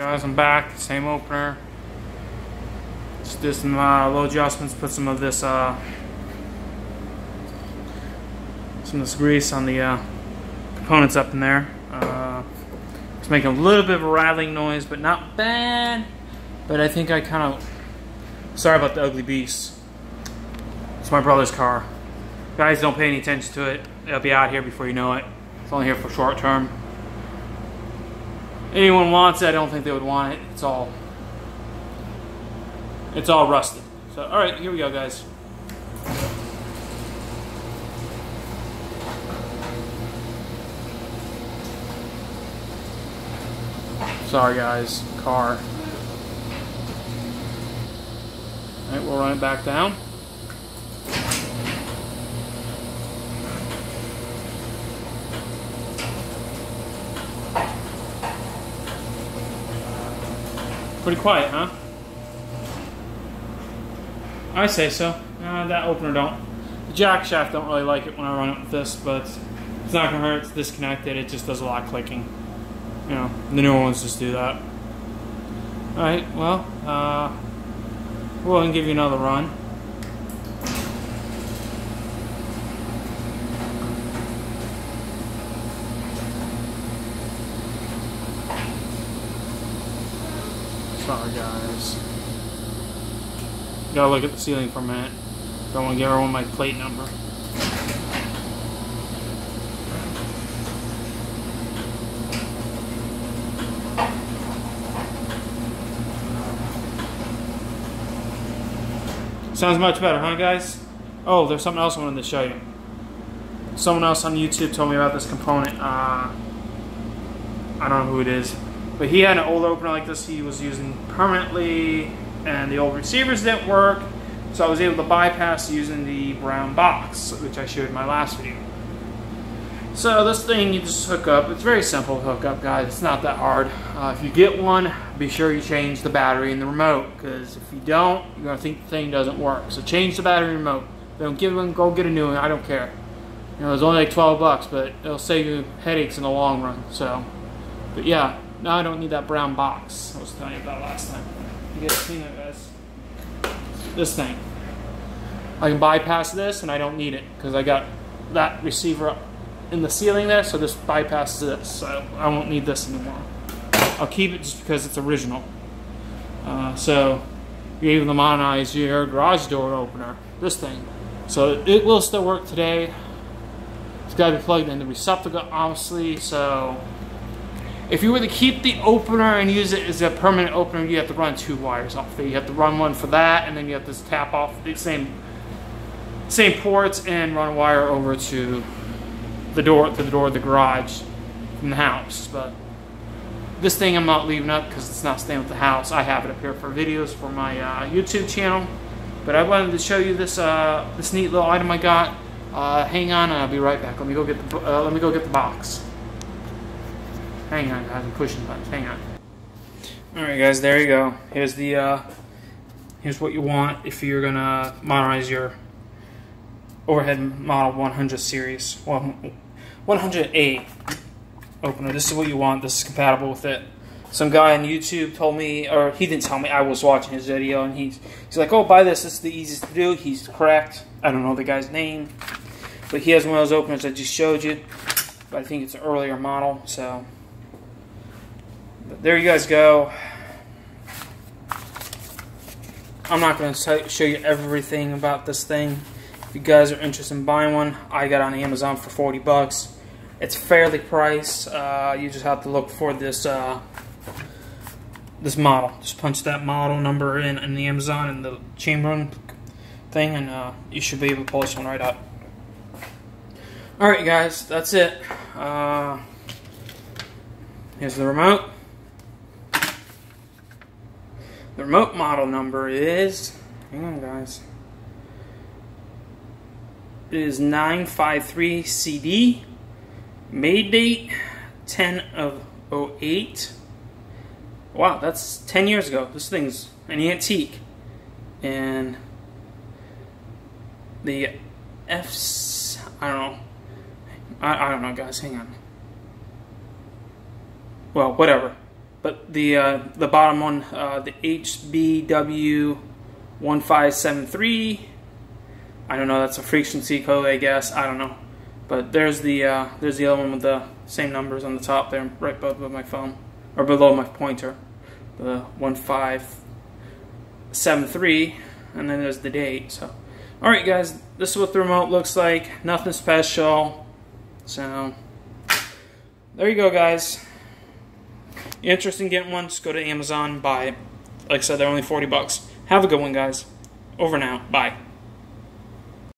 Guys, I'm back. Same opener. Just did some uh, low adjustments. Put some of this, uh, some of this grease on the uh, components up in there. Uh, it's making a little bit of a rattling noise, but not bad. But I think I kind of. Sorry about the ugly beast. It's my brother's car. Guys, don't pay any attention to it. It'll be out here before you know it. It's only here for short term anyone wants it, I don't think they would want it. It's all it's all rusted. So all right, here we go, guys. Sorry, guys. Car. All right, we'll run it back down. Pretty quiet, huh? I say so. Uh, that opener don't. The jack shaft don't really like it when I run it with this, but it's not gonna hurt. It's disconnected. It just does a lot of clicking. You know, the newer ones just do that. All right. Well, uh, we'll give you another run. Sorry, guys. Gotta look at the ceiling for a minute. Don't want to give everyone my plate number. Sounds much better, huh, guys? Oh, there's something else I wanted to show you. Someone else on YouTube told me about this component. Uh, I don't know who it is. But he had an old opener like this he was using permanently, and the old receivers didn't work. So I was able to bypass using the brown box, which I showed in my last video. So this thing you just hook up. It's very simple to hook up, guys. It's not that hard. Uh, if you get one, be sure you change the battery in the remote, because if you don't, you're gonna think the thing doesn't work. So change the battery remote. Don't give one. Go get a new one. I don't care. You know, it's only like 12 bucks, but it'll save you headaches in the long run. So, but yeah, no, I don't need that brown box I was telling you about last time. You guys seen that, guys? This thing. I can bypass this, and I don't need it because I got that receiver in the ceiling there, so this bypasses this. So I won't need this anymore. I'll keep it just because it's original. Uh, so you're able to modernize your garage door opener, this thing. So it will still work today. It's got to be plugged in the receptacle, obviously. So if you were to keep the opener and use it as a permanent opener, you have to run two wires off it. You have to run one for that, and then you have to tap off the same same ports and run a wire over to the door to the door of the garage from the house. But this thing I'm not leaving up because it's not staying with the house. I have it up here for videos for my uh, YouTube channel. But I wanted to show you this uh, this neat little item I got. Uh, hang on, I'll be right back. Let me go get the uh, let me go get the box. Hang on, guys. I'm pushing buttons. Hang on. All right, guys. There you go. Here's the. Uh, here's what you want if you're gonna modernize your overhead model 100 series. Well, 100A opener. This is what you want. This is compatible with it. Some guy on YouTube told me, or he didn't tell me. I was watching his video, and he's he's like, "Oh, buy this. This is the easiest to do." He's correct. I don't know the guy's name, but he has one of those openers I just showed you. But I think it's an earlier model, so but there you guys go. I'm not going to show you everything about this thing. If you guys are interested in buying one, I got on Amazon for 40 bucks. It's fairly priced. Uh, you just have to look for this uh, this model. Just punch that model number in in the Amazon and the chamber thing, and uh, you should be able to pull this one right up. Alright guys, that's it. Uh, here's the remote. The remote model number is, hang on guys, it is 953CD, made date 10 of 08. Wow, that's 10 years ago. This thing's an antique. And the F's, I don't know. I, I don't know, guys. Hang on. Well, whatever. But the uh, the bottom one, uh, the HBW one five seven three. I don't know. That's a frequency code, I guess. I don't know. But there's the uh, there's the other one with the same numbers on the top there, right above my phone or below my pointer. The one five seven three, and then there's the date. So, all right, guys, this is what the remote looks like. Nothing special. So, there you go, guys. Interested in getting one? Just go to Amazon, buy it. Like I said, they're only 40 bucks. Have a good one, guys. Over now. Bye.